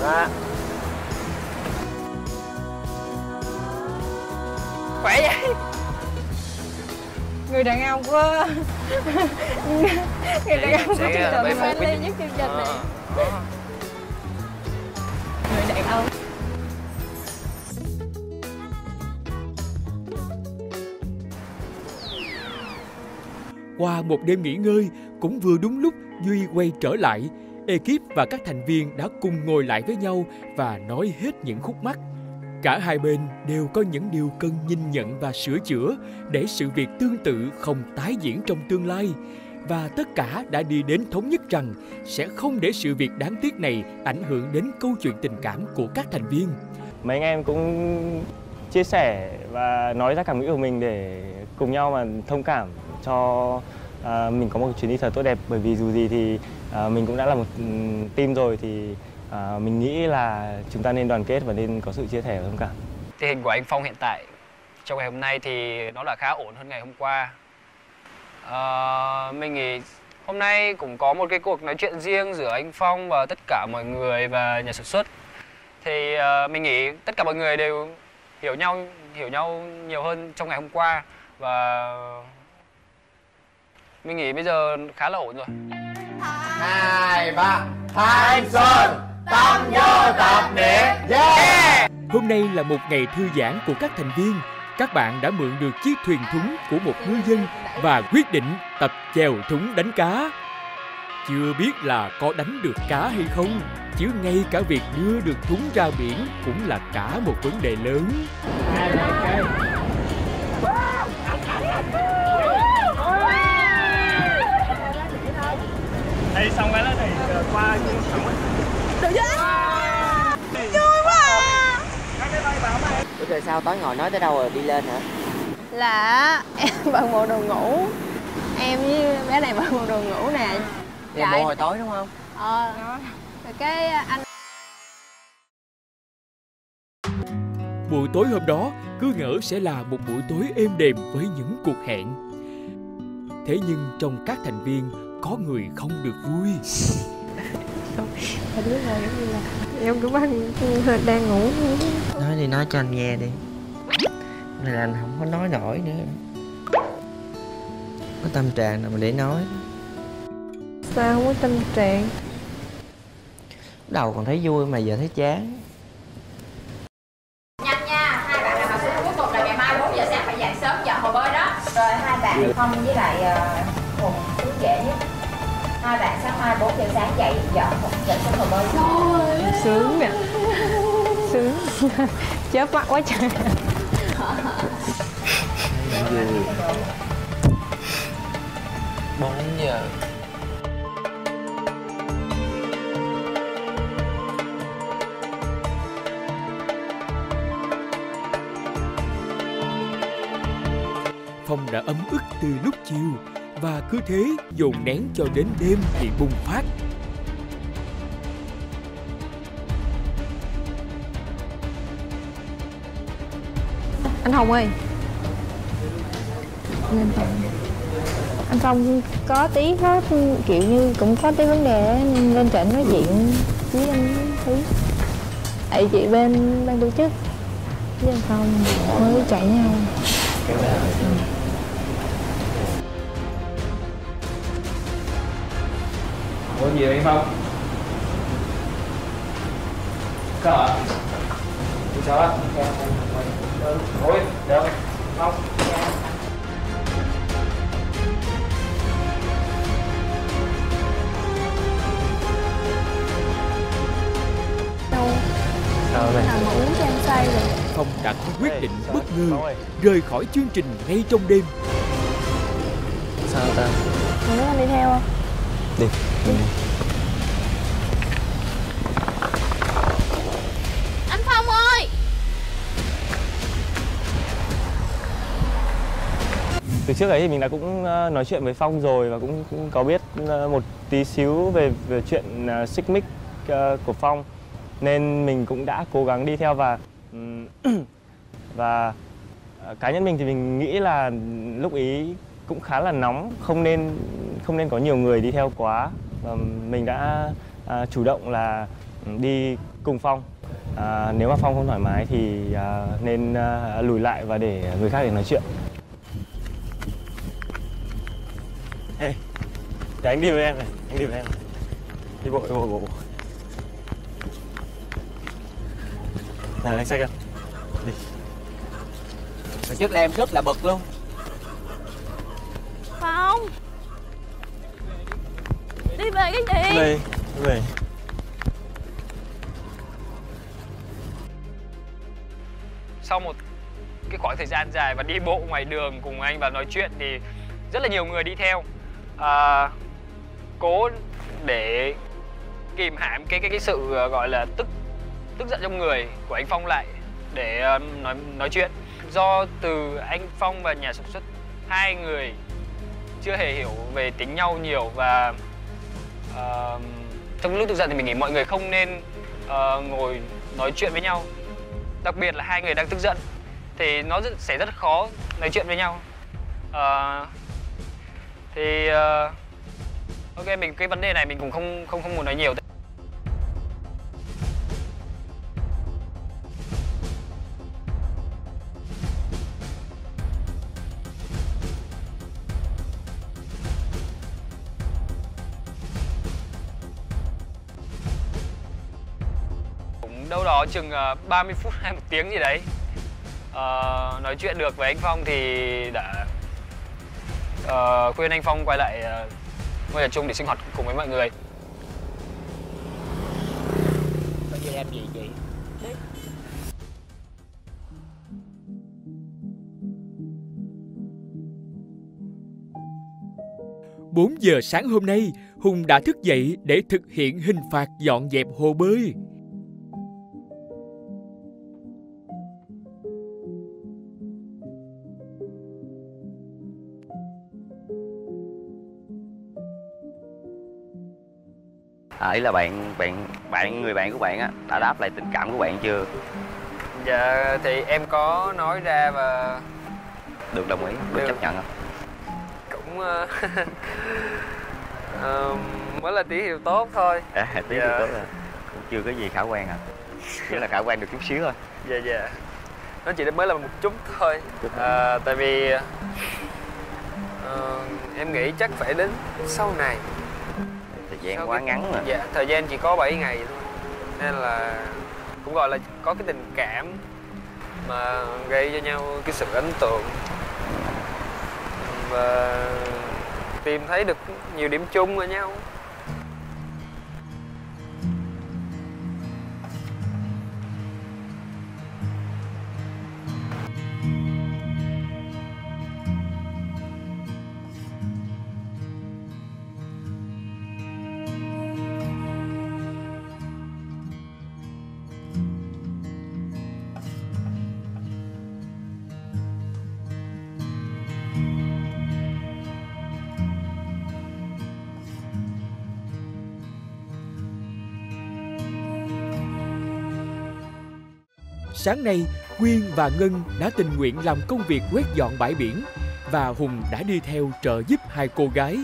Dạ. khỏe vậy? Người đàn ông của người đàn ông Sẽ trình bảy một friendly cái- nhất chương trình này. Ờ, người đàn ông. Qua một đêm nghỉ ngơi, cũng vừa đúng lúc Duy quay trở lại. Ekip và các thành viên đã cùng ngồi lại với nhau và nói hết những khúc mắc. Cả hai bên đều có những điều cần nhìn nhận và sửa chữa để sự việc tương tự không tái diễn trong tương lai. Và tất cả đã đi đến thống nhất rằng sẽ không để sự việc đáng tiếc này ảnh hưởng đến câu chuyện tình cảm của các thành viên. mấy anh em cũng chia sẻ và nói ra cảm nghĩ của mình để cùng nhau mà thông cảm cho à, mình có một chuyến đi thật tốt đẹp bởi vì dù gì thì à, mình cũng đã là một ừ, team rồi thì à, mình nghĩ là chúng ta nên đoàn kết và nên có sự chia sẻ và thông cảm tình hình của anh Phong hiện tại trong ngày hôm nay thì nó là khá ổn hơn ngày hôm qua. Ờ, mình nghĩ hôm nay cũng có một cái cuộc nói chuyện riêng giữa anh Phong và tất cả mọi người và nhà sản xuất. Thì ờ, mình nghĩ tất cả mọi người đều hiểu nhau hiểu nhau nhiều hơn trong ngày hôm qua và mình nghĩ bây giờ khá là ổn rồi hai ba thanh xuân tâm vô tập niệm yeah Hôm nay là một ngày thư giãn của các thành viên. Các bạn đã mượn được chiếc thuyền thúng của một ngư dân và quyết định tập chèo thúng đánh cá. Chưa biết là có đánh được cá hay không, chứ ngay cả việc đưa được thúng ra biển cũng là cả một vấn đề lớn. Đây xong cái đó thì qua Ủa rồi sao tối ngồi nói tới đâu rồi? Đi lên hả? Là em bận bộ đồ ngủ. Em với bé này bận bộ đồ ngủ nè. Đi bộ hồi tối đúng không? Ờ. Rồi cái anh Buổi tối hôm đó cứ ngỡ sẽ là một buổi tối êm đềm với những cuộc hẹn. Thế nhưng trong các thành viên có người không được vui. Và đứa giống như là em cũng đang đang ngủ. Nói đi nói cho anh nghe đi. Này là anh không có nói nổi nữa. Có tâm trạng nào mà để nói? Sao không có tâm trạng? Đầu còn thấy vui mà giờ thấy chán sướng nè. Sướng. Chớp mắt quá trời. Bốn giờ Phong đã ấm ức từ lúc chiều và cứ thế dồn nén cho đến đêm thì bùng phát. Anh hồng ơi. Lên phòng. Anh phong có tí hết kiểu như cũng có tí vấn đề á, nên lên trển nói chuyện với anh thúy. Tại chị bên ban tổ chức với anh phong mới chạy nhau. Có gì anh Phong? Sao ạ sao ạ Ôi, được Phong sao đây? Mà uống cho em say rồi. Phong đã có quyết định bất ngờ rời khỏi chương trình ngay trong đêm. sao ta? Mình muốn anh đi theo không? đi anh từ trước ấy thì mình đã cũng ờ, nói chuyện với phong rồi và cũng, cũng có biết ờ, một tí xíu về về chuyện ờ, xích mích của phong nên mình cũng đã cố gắng đi theo và và cá nhân mình thì mình nghĩ là lúc ý cũng khá là nóng không nên không nên có nhiều người đi theo quá và mình đã à, chủ động là đi cùng Phong. À, nếu mà Phong không thoải mái thì à, nên à, lùi lại và để người khác để nói chuyện. Để anh đi với em này, anh đi với em. Đi bộ, đi bộ, bộ. Này, anh sách em. Đi. Hồi trước em rất là bực luôn Phong Đi về cái gì Về, về. sau một cái khoảng thời gian dài và đi bộ ngoài đường cùng anh và nói chuyện thì rất là nhiều người đi theo à, cố để kìm hãm cái cái cái sự ờ, gọi là tức tức giận trong người của anh Phong lại để ờ, nói nói chuyện. Do từ anh Phong và nhà sản xuất hai người chưa hề hiểu về tính nhau nhiều và uh, trong lúc tức giận thì mình nghĩ mọi người không nên uh, ngồi nói chuyện với nhau. Đặc biệt là hai người đang tức giận thì nó rất, sẽ rất khó nói chuyện với nhau. Uh, thì uh, ok mình cái vấn đề này mình cũng không không không muốn nói nhiều. Cũng đâu đó chừng ờ, 30 phút hay một tiếng gì đấy. À, nói chuyện được với anh Phong thì đã à, khuyên anh Phong quay lại ngôi nhà chung để sinh hoạt cùng với mọi người Bây giờ em gì chị 4 giờ sáng hôm nay, Hùng đã thức dậy để thực hiện hình phạt dọn dẹp hồ bơi. À, ý là bạn bạn bạn người bạn của bạn á đã đáp lại tình cảm của bạn chưa? Dạ thì em có nói ra và được đồng ý được Được. chấp nhận không? Cũng ờ, ờ, mới là tín hiệu tốt thôi. À, tí Dạ. dạ. tốt rồi cũng chưa có gì khả quan à. Chỉ là khả quan được chút xíu thôi. Dạ dạ. Nó chỉ mới là một chút thôi. À, tại vì ờ, em nghĩ chắc phải đến sau này gian Sau quá cái- ngắn rồi dạ thời gian chỉ có 7 ngày thôi. Nên là cũng gọi là có cái tình cảm mà gây cho nhau cái sự ấn tượng. Và tìm thấy được nhiều điểm chung ở nhau Sáng nay, Quyên và Ngân đã tình nguyện làm công việc quét dọn bãi biển và Hùng đã đi theo trợ giúp hai cô gái.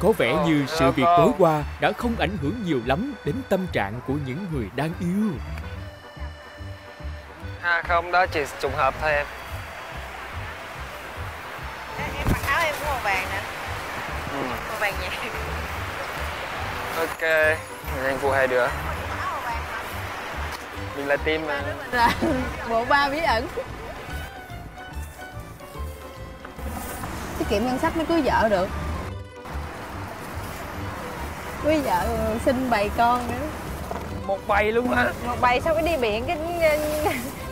Có vẻ Ờ, như sự dạ việc vâng. tối qua đã không ảnh hưởng nhiều lắm đến tâm trạng của những người đang yêu. à không đó chỉ trùng hợp thôi em em mặc áo em cũng màu vàng nè ừ. màu vàng nhạt ok Mình anh phụ hai đứa mình là team mà là bộ ba bí ẩn. Tiết kiệm ngân sách mới cưới vợ được. Cưới vợ sinh bày con nữa. Một bầy luôn á. Một bầy sao cái đi biển cái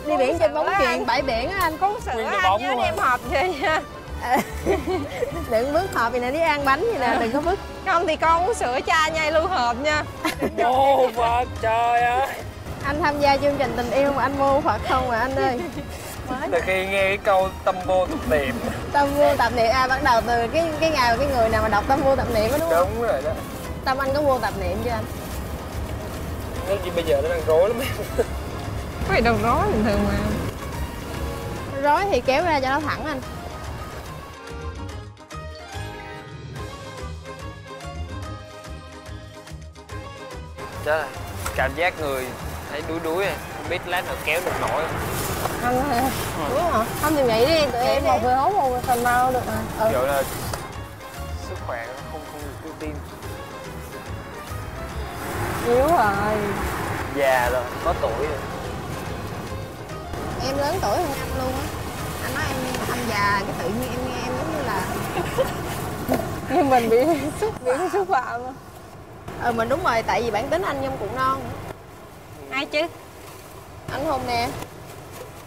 đi biển trên bóng chuyền bãi biển á anh. Có sữa anh bóng nhớ luôn đem à. hộp về nha. Đừng vứt hộp vậy nè đi ăn bánh vậy nè đừng có vứt không thì con uống sữa cha nhai lưu hộp nha. Ô Phật trời ơi anh tham gia chương trình tình yêu mà anh mua phật không mà anh ơi? Từ khi nghe cái câu tâm vô tục tiệm tâm vô tập niệm à bắt đầu từ cái cái ngày mà cái người nào mà đọc tâm vô tập niệm đó đúng không? Đúng rồi đó. Tâm anh có vô tập niệm chưa anh? Nói gì bây giờ nó đang rối lắm. Em có gì đâu rối bình thường mà. Rối thì kéo ra cho nó thẳng anh. Chết rồi cảm giác người thấy đuối đuối rồi không biết lát nữa kéo được nổi Anh hả? Đúng hả? Không thì nghỉ đi, tụi em một người hốt một người phần mau được mà. Ừ. kiểu là sức khỏe nó không không được ưu tiên Yếu rồi. già rồi có tuổi rồi Em lớn tuổi hơn anh luôn á. Anh nói em anh già, cái tự nhiên em nghe em giống như là Nhưng mình bị xúc bị xúc phạm. Ừ mình đúng rồi, tại vì bản tính anh như ông cụ non. Ai chứ? Anh Hùng nè.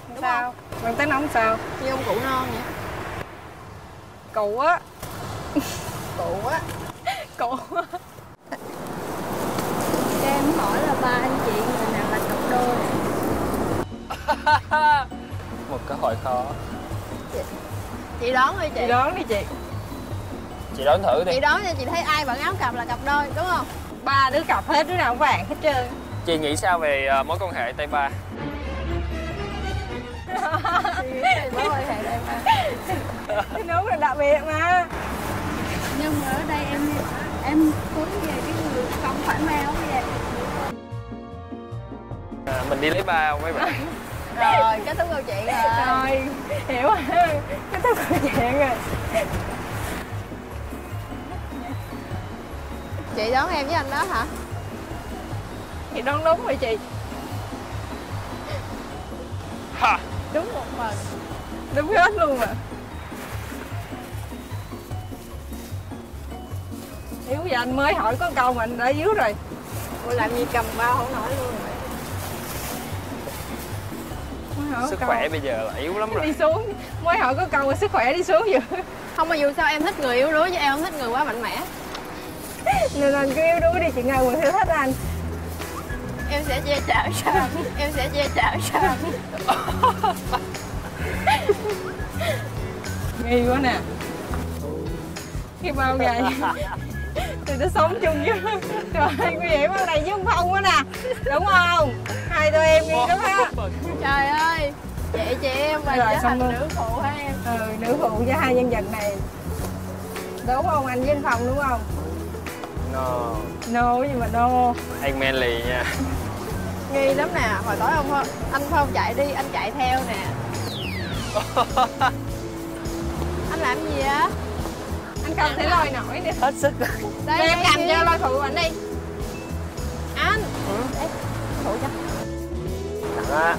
Đúng sao? Bản tính ông sao? Như ông cụ non vậy. Cụ á. cụ á. Cụ á. Cho em hỏi là ba anh chị người nào là cặp đôi một câu hỏi khó Chị đoán đi chị. Chị đoán đi chị chị đoán thử đi Chị đoán cho chị thấy ai bận áo cặp là cặp đôi, đúng không? Ba đứa cặp hết, đứa nào cũng vàng hết trơn chị nghĩ sao về ờ, mối quan hệ tay ba Mối quan hệ đây mà. Đúng là đặc biệt mà nhưng mà ở đây em em hướng về cái người không phải áo về à, mình đi lấy ba không mấy bạn Rồi, kết thúc câu chuyện rồi. Rồi, hiểu rồi Kết thúc câu chuyện rồi Chị đoán em với anh đó hả? Chị đoán đúng rồi chị. Ha. Đúng một phần. Đúng hết luôn mà Yếu vậy anh mới hỏi có câu mà anh đã yếu rồi. Ủa làm gì cầm bao không nổi luôn rồi. Mới hỏi sức câu. khỏe bây giờ là yếu lắm rồi. Đi xuống. Mới hỏi có câu mà sức khỏe đi xuống vừa Không mà dù sao em thích người yếu đuối chứ em không thích người quá mạnh mẽ. Nên anh cứ yếu đuối đi chị ngồi quần thử thách anh Em sẽ che chở anh. Em sẽ che chở anh. Nghi quá nè Cái bao gầy Tụi nó sống chung với Trời ơi, nguy hiểm ở này với ông Phong quá nè Đúng không? Hai tụi em nghi lắm á Trời ơi. Chị chị em mà Rồi, trở xong thành luôn. nữ phụ hả em? Ừ, nữ phụ cho hai nhân vật này Đúng không anh với anh Phong đúng không? no. No gì mà no anh manly nha Nghi lắm nè. Hồi tối ông anh Phong chạy đi, anh chạy theo nè. anh làm gì á? Anh không thể lôi nổi nữa hết sức rồi Đây, Em cầm cho lôi phụ anh đi Anh. Ê, phụ cho. đó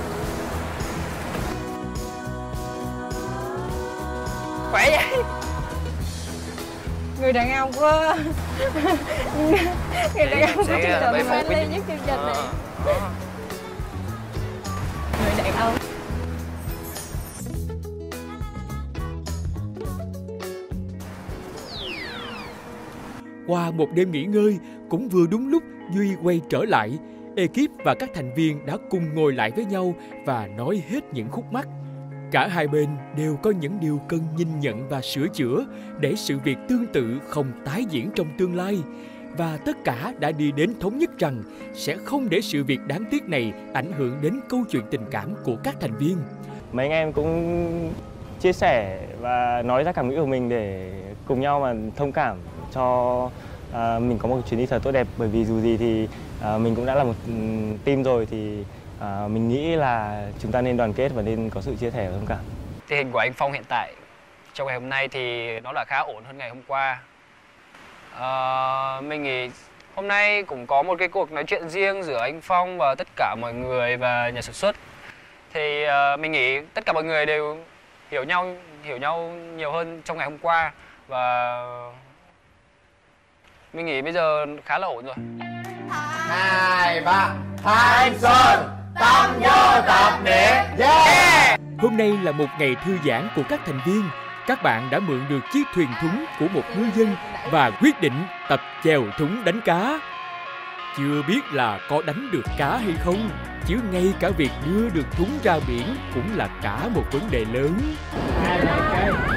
khỏe vậy Người đàn ông của Người đàn ông của chương trình phục Friendly nhất chương trình này. Ờ, Người đàn ông Qua một đêm nghỉ ngơi, cũng vừa đúng lúc Duy quay trở lại. Ekip và các thành viên đã cùng ngồi lại với nhau và nói hết những khúc mắc. Cả hai bên đều có những điều cần nhìn nhận và sửa chữa để sự việc tương tự không tái diễn trong tương lai. Và tất cả đã đi đến thống nhất rằng sẽ không để sự việc đáng tiếc này ảnh hưởng đến câu chuyện tình cảm của các thành viên. mấy anh em cũng chia sẻ và nói ra cảm nghĩ của mình để cùng nhau mà thông cảm cho à, mình có một chuyến đi thật tốt đẹp bởi vì dù gì thì à, mình cũng đã là một ừ, team rồi thì à, mình nghĩ là chúng ta nên đoàn kết và nên có sự chia sẻ và thông cảm. Tình hình của anh Phong hiện tại trong ngày hôm nay thì nó là khá ổn hơn ngày hôm qua. Ờ, mình nghĩ hôm nay cũng có một cái cuộc nói chuyện riêng giữa anh Phong và tất cả mọi người và nhà sản xuất. Thì ờ, mình nghĩ tất cả mọi người đều hiểu nhau hiểu nhau nhiều hơn trong ngày hôm qua và mình nghĩ bây giờ khá là ổn rồi. Hai ba thanh xuân tâm vô tập niệm yeah Hôm nay là một ngày thư giãn của các thành viên. Các bạn đã mượn được chiếc thuyền thúng của một ngư dân và quyết định tập chèo thúng đánh cá. Chưa biết là có đánh được cá hay không, chứ ngay cả việc đưa được thúng ra biển cũng là cả một vấn đề lớn. okay.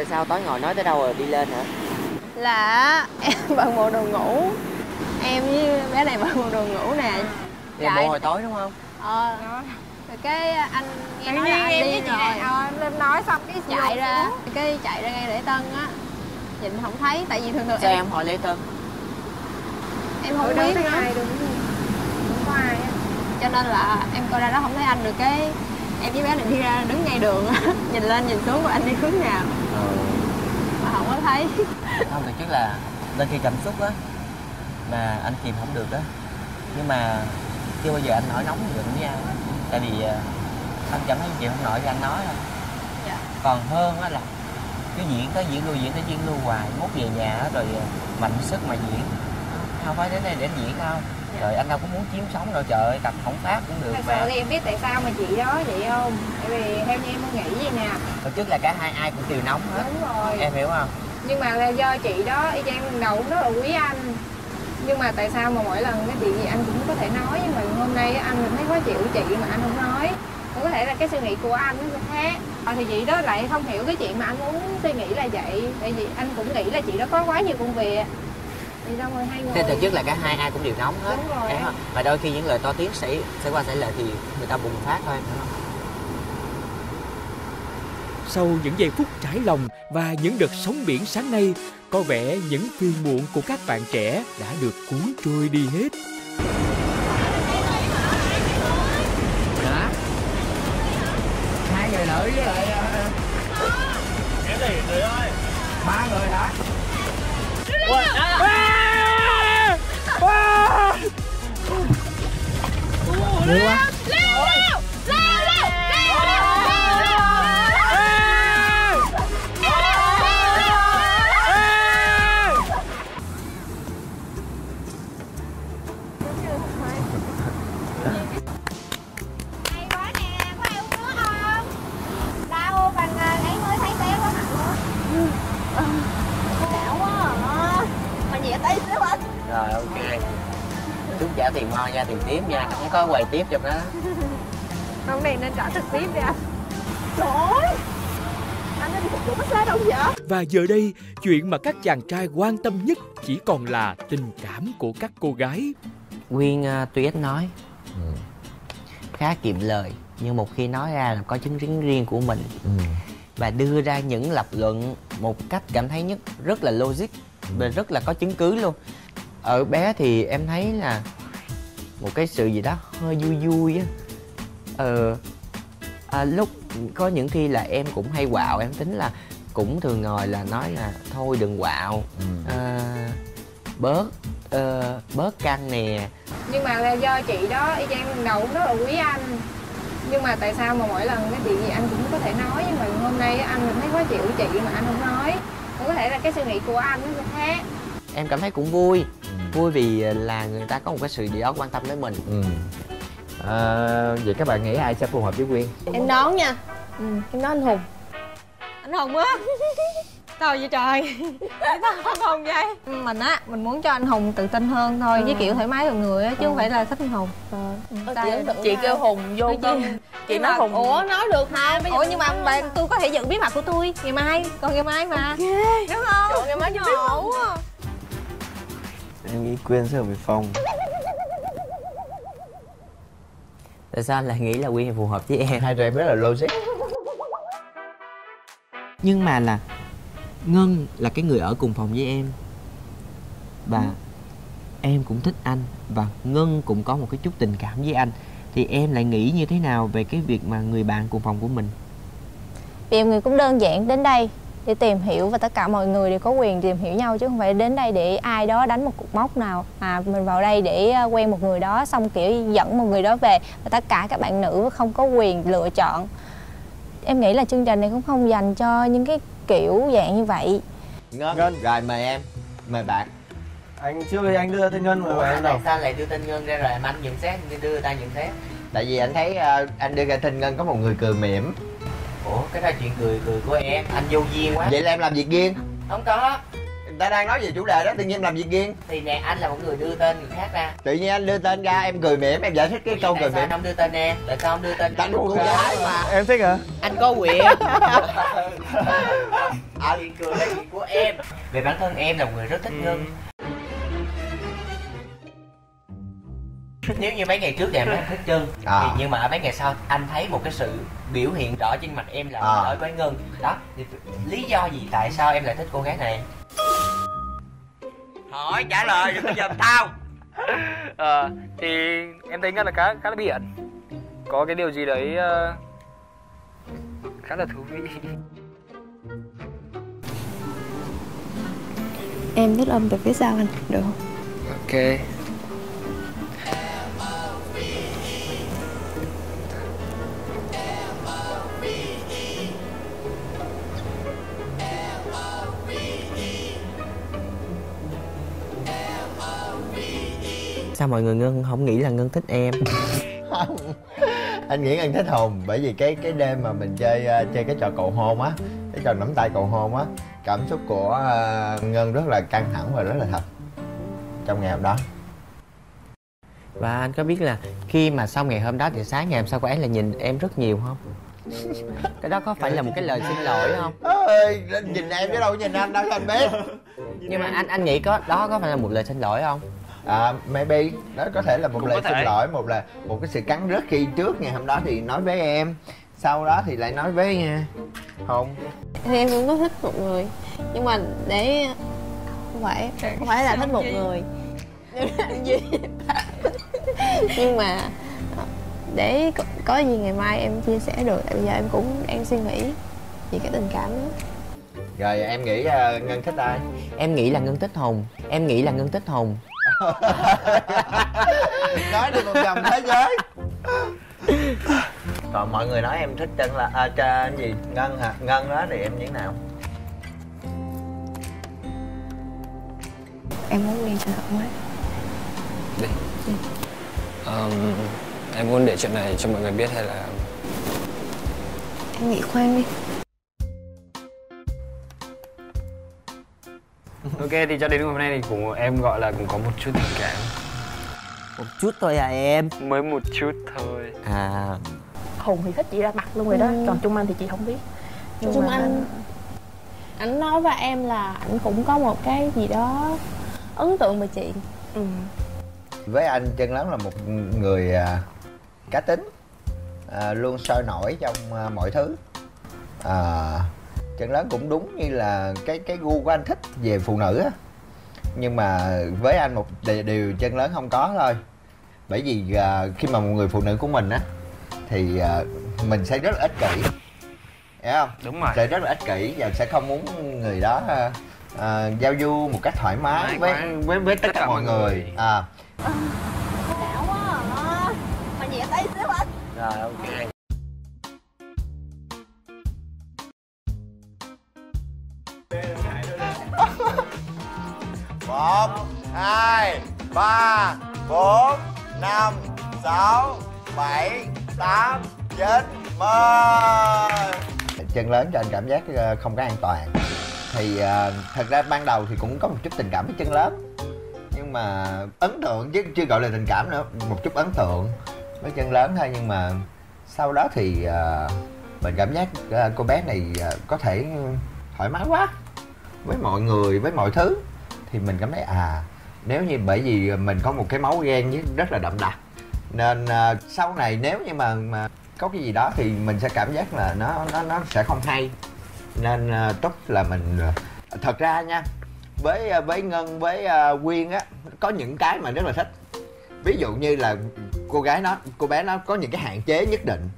Rồi sao? Tối ngồi nói tới đâu rồi đi lên hả? Là em bận bộ đồ ngủ. Em với bé này bận bộ đồ ngủ nè. Đi bộ hồi tối đúng không? ờ. Rồi cái anh nghe nói nhiên là anh em đi rồi. Ờ, em lên nói xong cái chạy ra. xuống. cái chạy ra ngay lễ tân á. Nhìn không thấy tại vì thường thường sao em hỏi lễ tân? Em không Ở đâu biết nữa. ai đâu không? Có ai á. Cho nên là em coi ra đó không thấy anh được cái em với bé này đi ra đứng ngay đường nhìn lên nhìn xuống và anh đi hướng nào mà không thực chất là đôi khi cảm xúc á mà anh kìm không được á. Nhưng mà chưa bao giờ anh nổi nóng giận với ai tại vì ờ, anh cảm thấy chịu không nổi thì anh nói thôi. Dạ. còn hơn á là cứ diễn tới diễn lưu diễn tới diễn lưu hoài mốt về nhà á rồi ờ, mạnh sức mà diễn. Không phải đến đây để diễn đâu. Rồi anh đâu có muốn chiếm sống đâu trời ơi tập không phát cũng được Thật mà. sự thì em biết tại sao mà chị đó vậy không? Tại vì theo như em nghĩ vậy nè. Thực chất là cả hai ai cũng đều nóng hết. Đúng rồi. Em hiểu không Nhưng mà là do chị đó, y chang lần đầu cũng rất là quý anh. Nhưng mà tại sao mà mỗi lần cái chuyện gì anh cũng có thể nói Nhưng mà hôm nay anh mình thấy khó chịu chị mà anh không nói. Cũng có thể là cái suy nghĩ của anh nó sẽ khác. Ờ thì chị đó lại không hiểu cái chuyện mà anh muốn suy nghĩ là vậy. Tại vì anh cũng nghĩ là chị đó có quá nhiều công việc. Thì xong rồi hai người Thế thực chất là cả hai ai cũng đều nóng hết. Đúng rồi. Mà đôi khi những lời to tiếng xảy xảy qua xảy lại thì người ta bùng phát thôi hiểu không? Sau những giây phút trải lòng và những đợt sóng biển sáng nay, có vẻ những phiền muộn của các bạn trẻ đã được cuốn trôi đi hết. hả? Hai người nữ với lại em này người ơi. ba người hả? Nhiều quá Hay Không có quầy tiếp cho nó Hôm nay nên trả trực tiếp đi anh. Trời ơi. Anh đã đi phục vụ massage đâu vậy? Và giờ đây, chuyện mà các chàng trai quan tâm nhất chỉ còn là tình cảm của các cô gái. Quyên uh, tuy ít nói Khá kiệm lời Nhưng một khi nói ra là có chứng riêng riêng của mình. Và đưa ra những lập luận một cách cảm thấy nhất rất là logic Và rất là có chứng cứ luôn. Ở bé thì em thấy là một cái sự gì đó hơi vui vui á. Ờ à, lúc có những khi là em cũng hay quạo em tính là cũng thường ngồi là nói là thôi đừng quạo à, bớt ờ, bớt căng nè. Nhưng mà là do chị đó y chang lần đầu cũng rất là quý anh. Nhưng mà tại sao mà mỗi lần cái chuyện gì anh cũng có thể nói nhưng mà hôm nay anh mình thấy khó chịu chị mà anh không nói? Cũng có thể là cái suy nghĩ của anh nó sẽ khác. Em cảm thấy cũng vui vui vì là người ta có một cái sự gì đó quan tâm đến mình. Ừ. à, vậy các bạn nghĩ ai sẽ phù hợp với quyên? Em đoán nha. Ừ, em đoán anh hùng. Anh hùng á? Sao vậy trời? Sao anh hùng vậy? Mình á mình muốn cho anh hùng tự tin hơn thôi với kiểu thoải mái thường người á chứ không phải là thích anh hùng. Chị, chị kêu hùng vô cân. chị nói hùng ủa nói được mà ủa nhưng mà bạn tôi có thể giữ bí mật của tôi. Ngày mai còn ngày mai mà. Đúng không? Trời, ngày mai Ngộ quá. Em nghĩ Quyên sẽ hợp với Phong. Tại sao anh lại nghĩ là quyên phù hợp với em? Hai tụi em rất là logic. Nhưng mà là ngân là cái người ở cùng phòng với em. Và em cũng thích anh và ngân cũng có một cái chút tình cảm với anh. Thì em lại nghĩ như thế nào về cái việc mà người bạn cùng phòng của mình? Vì em nghĩ cũng đơn giản đến đây để tìm hiểu và tất cả mọi người đều có quyền tìm hiểu nhau chứ không phải đến đây để ai đó đánh một cục mốc nào. Mà mình vào đây để ờ, quen một người đó xong kiểu dẫn một người đó về và tất cả các bạn nữ không có quyền lựa chọn. Em nghĩ là chương trình này cũng không dành cho những cái kiểu dạng như vậy. Ngân, ngân. rồi mời em. Mời bạn. Anh trước thì anh đưa tên Ngân rồi em đâu sao lại đưa tên ngân ra rồi? Mà anh nhận xét đi đưa ta nhận xét. Tại vì anh thấy ờ, anh đưa ra tên ngân có một người cười mỉm ủa cái đó chuyện cười cười của em anh vô duyên quá. Vậy là em làm việc riêng? Không có. Người ta đang nói về chủ đề đó tự nhiên em làm việc riêng. Thì nè anh là một người đưa tên người khác ra. Tự nhiên anh đưa tên ra em cười mỉm em giải thích cái câu tại cười sao mỉm. anh không đưa tên em? Tại sao không đưa tên Anh cô gái mà Em thích hả? anh có quyền. Anh cười là chuyện của em. Về bản thân em là một người rất thích ngân nếu như mấy ngày trước thì em rất thích trương À. thì nhưng mà ở mấy ngày sau anh thấy một cái sự biểu hiện rõ trên mặt em là À. với ngân. Đó thì lý do gì tại sao em lại thích cô gái này? Hỏi trả lời đừng giùm tao Ờ, thì em thấy ngân là khá khá là biển có cái điều gì đấy ờ, khá là thú vị. Em thích ôm từ phía sau anh, được không? ok sao mọi người ngân không nghĩ là ngân thích em? Không anh nghĩ anh thích hùng bởi vì cái cái đêm mà mình chơi ờ, chơi cái trò cầu hôn á cái trò nắm tay cầu hôn á cảm xúc của ờ, ngân rất là căng thẳng và rất là thật trong ngày hôm đó. Và anh có biết là khi mà xong ngày hôm đó thì sáng ngày hôm sau cô ấy là nhìn em rất nhiều không? Cái đó có phải là một cái lời xin lỗi không? Ơi nhìn em chứ đâu nhìn anh đâu anh biết. Nhưng mà anh anh nghĩ có đó có phải là một lời xin lỗi không à maybe. Đó có thể là một Cũng lời xin lỗi một là một cái sự cắn rứt khi trước. Ngày hôm đó thì nói với em sau đó thì lại nói với uh, hùng Thì em cũng có thích một người Nhưng mà để Không phải, không phải là thích một người. Nhưng mà Để có, có gì ngày mai em chia sẻ được Tại bây giờ em cũng đang suy nghĩ Về cái tình cảm đó. Rồi em nghĩ ờ, ngân thích ai? Em nghĩ là ngân thích hùng em nghĩ là ngân thích hùng nói đi một vòng thế giới. Còn mọi người nói em thích chân là à, cha gì? Ngân hả? Ngân đó thì em như thế nào? Em muốn đi cho thoải mái Ờm, em muốn để chuyện này cho mọi người biết hay là Em nghĩ khoan đi ok thì cho đến hôm nay thì cũng em gọi là cũng có một chút tình cảm. Một chút thôi à em? Mới một chút thôi. À. Hùng thì thích chị ra mặt luôn rồi đó Ừ. còn trung anh thì chị không biết. Nhưng Trung mà- Anh. Anh nói với em là anh cũng có một cái gì đó ấn tượng về chị. Ừ. với anh chân lớn là một người à, cá tính à, luôn sôi nổi trong à, mọi thứ. À, chân lớn cũng đúng như là cái cái gu của anh thích về phụ nữ á. Nhưng mà với anh một điều, chân lớn không có thôi. Bởi vì à, khi mà một người phụ nữ của mình á thì à, mình sẽ rất là ích kỷ. Hiểu không? Đúng rồi. Sẽ rất là ích kỷ và sẽ không muốn người đó à, à, giao du một cách thoải mái với với với tất, cả, mọi người, à. Đảo quá à. Mà nhẹ tay xíu anh. Rồi ok một, hai, ba, bốn, năm, sáu, bảy, tám, chín, mười. Chân lớn cho anh cảm giác ờ, không có an toàn. Thì ờ, thật ra ban đầu thì cũng có một chút tình cảm với chân lớn. Nhưng mà ấn tượng chứ chưa gọi là tình cảm nữa, một chút ấn tượng với chân lớn thôi. Nhưng mà sau đó thì ờ, mình cảm giác cô bé này có thể thoải mái quá với mọi người, với mọi thứ thì mình cảm thấy à nếu như bởi vì mình có một cái máu ghen rất là đậm đặc nên à, sau này nếu như mà mà có cái gì đó thì mình sẽ cảm giác là nó nó nó sẽ không hay. Nên à, tốt là mình à, thật ra nha với à, với ngân với uh, quyên á có những cái mà rất là thích. Ví dụ như là cô gái nó cô bé nó có những cái hạn chế nhất định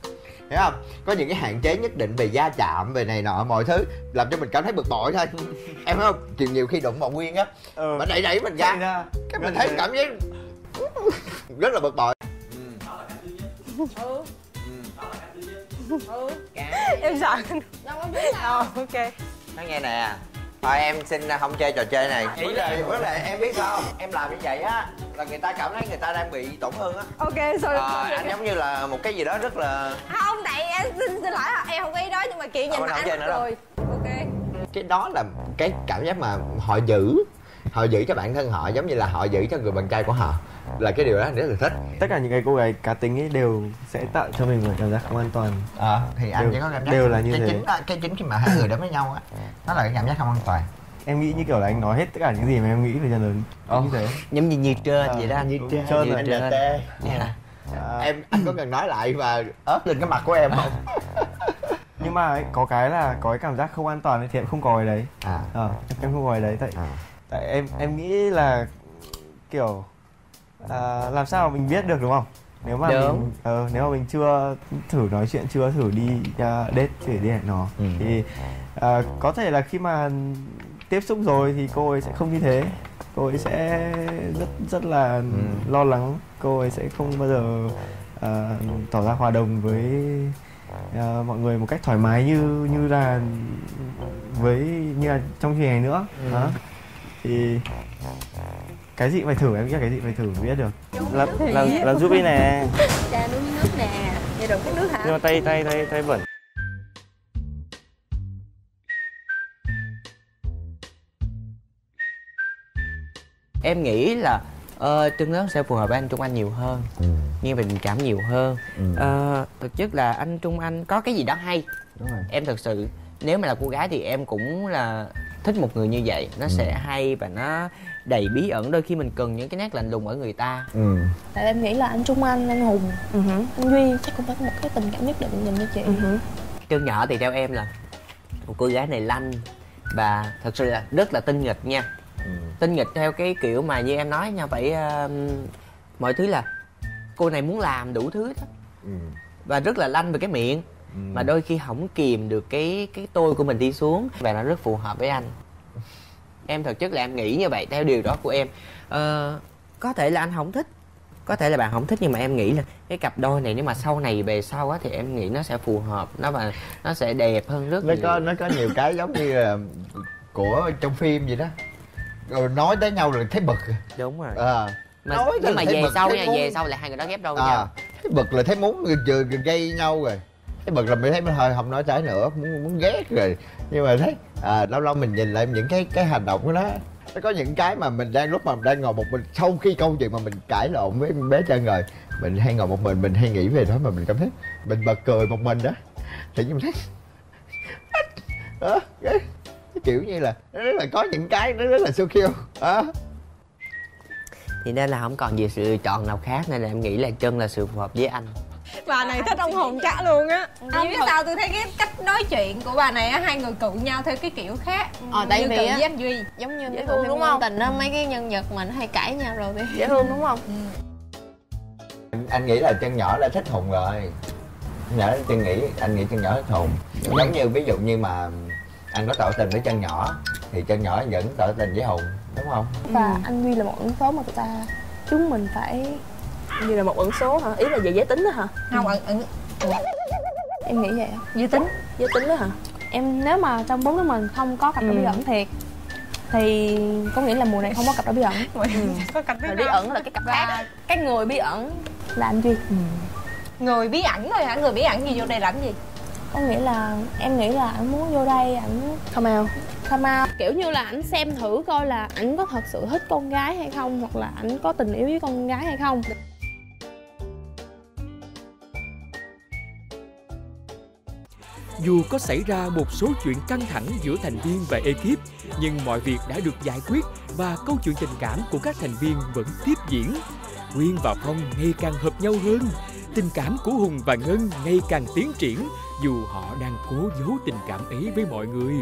hiểu không? Có những cái hạn chế nhất định về da chạm về này nọ mọi thứ làm cho mình cảm thấy bực bội thôi. Em thấy không? Nhiều nhiều khi đụng vào quyên á mà đẩy đẩy mình ra cái mình thấy cảm giác rất là bực bội. Em sợ. Đâu có biết đâu. Ờ, ok. Nói nghe nè thôi em xin không chơi trò chơi này. Ý là vấn đề em biết sao không? Em làm như vậy á là người ta cảm thấy người ta đang bị tổn thương á. Ok sorry Ờ, anh giống như là một cái gì đó rất là Không tại em xin, xin lỗi em không có ý đó Nhưng mà kiểu nhìn không chơi anh nữa đâu. cười Ok. Cái đó là cái cảm giác mà họ giữ họ giữ cho bản thân họ giống như là họ giữ cho người bạn trai của họ là cái điều đó anh rất là thích. Tất cả những cái cô gái cá tính ấy đều sẽ tạo cho mình một cảm giác không an toàn. Ờ thì anh Đều- chỉ có cảm giác đều là như cái thế. chính đó, cái chính khi mà hai người đến với nhau á đó là cái cảm giác không an toàn. Em nghĩ như kiểu là anh nói hết tất cả những gì mà em nghĩ về chân lớn Ồ, như thế. giống như như trên vậy đó như trên Trơn như rồi. trên Dạ. À, em anh có cần nói lại và ớt lên cái mặt của em không? Nhưng mà ấy, có cái là có cái cảm giác không an toàn thì em không có cái đấy. À. Ờ em không có cái đấy. Tại À. tại em em nghĩ là kiểu à, làm sao mà mình biết được đúng không nếu mà Đúng. mình ờ, nếu mà mình chưa thử nói chuyện chưa thử đi uh, date thử đi hẹn hò Ừ. thì à, có thể là khi mà tiếp xúc rồi thì cô ấy sẽ không như thế cô ấy sẽ rất rất là Ừ. lo lắng cô ấy sẽ không bao giờ à, tỏ ra hòa đồng với à, mọi người một cách thoải mái như như là với như là trong trình này nữa Ừ. đó thì cái gì cũng phải thử em nghĩ là cái gì cũng phải thử mới biết được. Làm làm làm giúp đi nè. Cha nuốt nước nè vậy rồi cái nước hả? Nhưng mà tay tay tay tay bẩn. Em nghĩ là ờ, chân lớn sẽ phù hợp với anh trung anh nhiều hơn ừ. nghiêng về tình cảm nhiều hơn. Ừ. Ờ, thực chất là anh trung anh có cái gì đó hay. Đúng rồi. Em thật sự nếu mà là cô gái thì em cũng là thích một người như vậy nó sẽ hay và nó đầy bí ẩn đôi khi mình cần những cái nét lạnh lùng ở người ta ừ. tại em nghĩ là anh trung anh anh hùng anh duy chắc cũng phải có một cái tình cảm nhất định dành cho chị chân nhỏ thì theo em là một cô gái này lanh và thật sự là rất là tinh nghịch nha Ừ. tinh nghịch theo cái kiểu mà như em nói nha phải um, mọi thứ là cô này muốn làm đủ thứ đó. Ừ. và rất là lanh về cái miệng Ừ. mà đôi khi không kìm được cái cái tôi của mình đi xuống. Và nó rất phù hợp với anh. Em thực chất là em nghĩ như vậy theo điều đó của em. Ờ, có thể là anh không thích. Có thể là bạn không thích nhưng mà em nghĩ là cái cặp đôi này nếu mà sau này về sau á thì em nghĩ nó sẽ phù hợp nó và nó sẽ đẹp hơn rất nó nhiều. có nó có nhiều cái giống như là của trong phim vậy đó. Rồi nói tới nhau rồi thấy bực. Đúng rồi. À mà, nói nhưng mà về bực, sau nha muốn- về sau là hai người đó ghép đôi với à nhau. Thấy bực là thấy muốn gây nhau rồi cái bực là mình thấy mình hơi không nói trái nữa muốn muốn ghét rồi. Nhưng mà thấy à, lâu lâu mình nhìn lại những cái cái hành động của nó nó có những cái mà mình đang lúc mà mình đang ngồi một mình sau khi câu chuyện mà mình cãi lộn với bé chân rồi mình hay ngồi một mình mình hay nghĩ về đó mà mình cảm thấy mình bật cười một mình đó. Thì mình thấy à, cái, cái kiểu như là nó rất là có những cái nó rất là siêu khiêu à. thì nên là không còn gì sự lựa chọn nào khác nên là em nghĩ là chân là sự phù hợp với anh bà này thích ông hùng chắc luôn á. Anh biết sao tôi thấy cái cách nói chuyện của bà này á hai người cự nhau theo cái kiểu khác. Ờ, tại như vì á- với anh duy. giống như Dễ thương, bộ đúng phim không? tình á mấy cái nhân vật mà nó hay cãi nhau rồi thì dễ thương đúng không? Anh, anh nghĩ là chân nhỏ đã thích hùng rồi. Nhỏ chân nghĩ anh nghĩ chân nhỏ thích hùng. Giống như ví dụ như mà anh có tỏ tình với chân nhỏ thì chân nhỏ vẫn tỏ tình với hùng đúng không? Và anh duy là một ẩn số mà tụi ta chúng mình phải như là một ẩn số hả? Ý là về giới tính đó hả? Không ẩn ẩn em nghĩ vậy á giới tính. Giới tính đó hả? Em nếu mà trong bốn đứa mình không có cặp đôi Ừ. bí ẩn thiệt thì có nghĩa là mùa này không có cặp đôi bí ẩn. Có cặp bí ẩn. là cái cặp khác cái người bí ẩn là anh duy. Người bí ẩn thôi hả? Người bí ẩn gì vô đây làm gì? Có nghĩa là em nghĩ là anh muốn vô đây ảnh come out. Come out. Kiểu như là ảnh xem thử coi là ảnh có thật sự thích con gái hay không hoặc là ảnh có tình yêu với con gái hay không Dù có xảy ra một số chuyện căng thẳng giữa thành viên và ekip, nhưng mọi việc đã được giải quyết và câu chuyện tình cảm của các thành viên vẫn tiếp diễn. Quyên và Phong ngày càng hợp nhau hơn, tình cảm của Hùng và Ngân ngày càng tiến triển dù họ đang cố giấu tình cảm ấy với mọi người.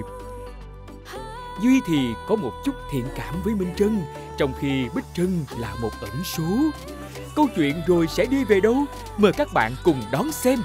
Duy thì có một chút thiện cảm với Minh Trân, trong khi Bích Trân là một ẩn số. Câu chuyện rồi sẽ đi về đâu? Mời các bạn cùng đón xem!